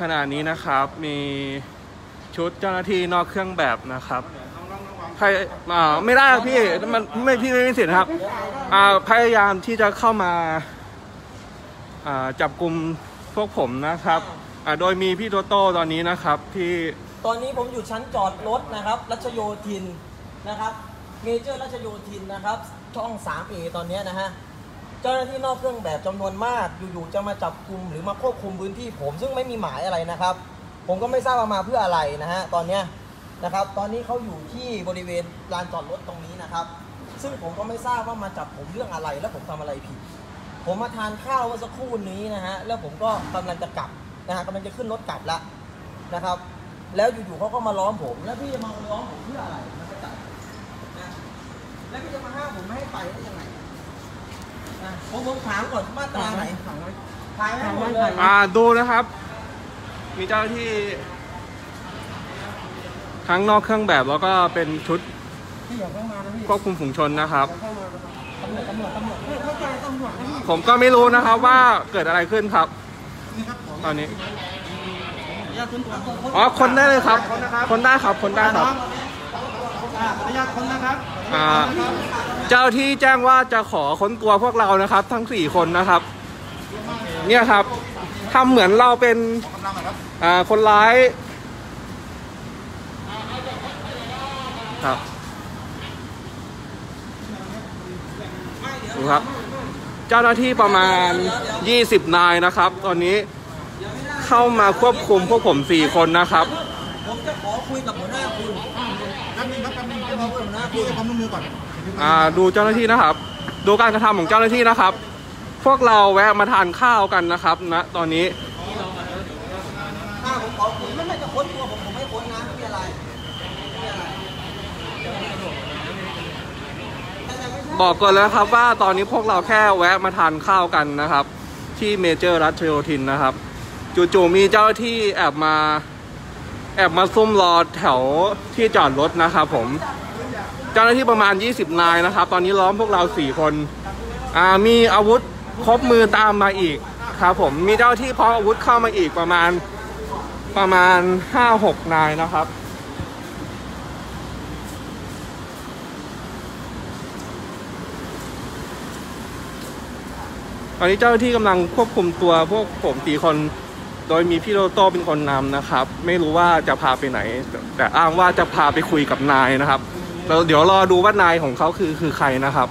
ขณะนี้นะครับมีชุดเจ้าหน้าที่นอกเครื่องแบบนะครับพยอ่าไม่ได้พี่มันไม่พี่ไม่มีสิทธิ์ครับอ่าพยายามที่จะเข้ามาอ่าจับกลุ่มพวกผมนะครับอ่าโดยมีพี่โตโต้ตอนนี้นะครับที่ตอนนี้ผมอยู่ชั้นจอดรถนะครับ รัชโยธินนะครับเมเจอร์รัชโยธินนะครับช่อง 3A ตอนนี้นะฮะ เจ้าหน้าที่นอกเครื่องแบบจำนวนมาก อยู่ๆจะมาจับกลุ่มหรือมาควบคุมพื้นที่ผม ซึ่งไม่มีหมายอะไรนะครับ ผมก็ไม่ทราบว่ามาเพื่ออะไรนะฮะตอนเนี้ยนะครับ ตอนนี้เขาอยู่ที่บริเวณลานจอดรถตรงนี้นะครับ ซึ่งผมก็ไม่ทราบว่ามาจับผมเรื่องอะไร และผมทำอะไรผิด ผมมาทานข้าวเมื่อสักครู่นี้นะฮะแล้วผมก็กำลังจะกลับนะฮะกำลังจะขึ้นรถกลับแล้วนะครับ แล้วอยู่ๆเขาก็มาล้อมผม แล้วพี่จะมาล้อมผมเพื่ออะไรมันจะจับนะแล้วพี่จะมาห้ามผมไม่ให้ไปได้ยังไง ผมผมถามก่อนมาตราไหนถ่ายให้หมดเลยอ่าดูนะครับ มีเจ้าหน้าที่ทั้งนอกเครื่องแบบแล้วก็เป็นชุดพี่อย่าเข้ามานะพี่ควบคุมฝูงชนนะครับเข้ามาตำรวจตำรวจตำรวจเข้าใจตำรวจนะพี่ผมก็ไม่รู้นะครับว่าเกิดอะไรขึ้นครับ ตอนนี้อย่าคุณตำรวจอ๋อคนได้เลยครับ คนได้ครับ คนได้ครับอนุญาตคนนะครับอ่า เจ้าที่แจ้งว่าจะขอค้นตัวพวกเรานะครับ ทั้งสี่คนนะครับ เนี่ยครับทำเหมือนเราเป็นอ่าคนร้าย ครับดูครับ เจ้าหน้าที่ประมาณ 20 นายนะครับ ตอนนี้เข้ามาควบคุมพวกผม 4 คนนะครับ คุยกับหัวหน้าคุณแป๊บนึงครับแป๊บนึงจะขอคุยกับหัวหน้าคุพี่ณให้ความร่วมมือก่อนอ่าดูเจ้าหน้าที่นะครับ ดูการกระทำของเจ้าหน้าที่นะครับ พวกเราแวะมาทานข้าวกันนะครับณตอนนี้ถ้าผมขอคุยไม่ไม่จะค้นตัวผมผมไม่ค้นนะไม่มีอะไรบอกก่อนแล้วครับว่าตอนนี้พวกเราแค่แวะมาทานข้าวกันนะครับ ที่เมเจอร์รัชโยธินนะครับ จู่ๆมีเจ้าหน้าที่แอบมา แอบมาซุ่มรอแถวที่จอดรถนะครับผม เจ้าหน้าที่ประมาณ 20 นายนะครับ ตอนนี้ล้อมพวกเรา 4 คน อ่ามีอาวุธครบมือตามมาอีกครับผมมีเจ้าที่พร้อมอาวุธเข้ามาอีกประมาณประมาณ 5-6 นายนะครับตอนนี้เจ้าหน้าที่กำลังควบคุมตัวพวกผมสีคน โดยมีพี่โรโต้เป็นคนนำนะครับ ไม่รู้ว่าจะพาไปไหน แต่อ้างว่าจะพาไปคุยกับนายนะครับเราเดี๋ยวรอดูว่านายของเขาคือคือใครนะครับ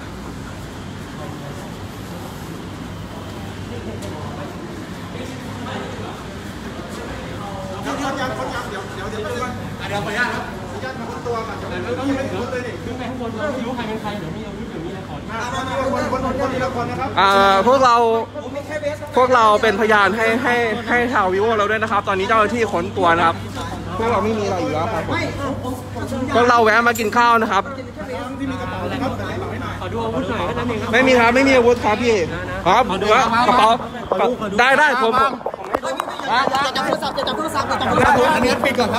เดี๋ยวคนยังคนยังเดี๋ยวเดี๋ยวเดี๋ยวเดี๋ยวเดี๋ยวขออนุญาตครับขออนุญา ตมาคนตัวก่อนเดี๋ยวต้องยังไม่คนเลยนี่ขึ้นไปข้างบนเราไม่รู้ใครเป็นใครเดี๋ยวมีอาวุธเดี๋ยวมีอะไรขอมามาทีละคนคนคนคนทีละคนนะครับอ่าพวกเราผมมีแค่เบสพวกเราเป็นพยานให้ให้ให้ชาววิวเราด้วยนะครับ ตอนนี้เจ้าหน้าที่ค้นตัวนะครับ พวกเราไม่มีอะไรอยู่แล้วครับผมไม่ผมผมผมสัญญาพวกเราแวะมากินข้าวนะครับที่มีกระเป๋านะครับแต่กระเป๋าให้หน่อยขอดูอาวุธหน่อยแค่นั้นเองครับไม่มีครับไม่มีอาวุธครับพี่ครับกระเป๋าได้ได้ผมผมจะจับโทรศัพท์จะจับโทรศัพท์จะจับโทรศัพท์อันนี้ปิดก่อนครับ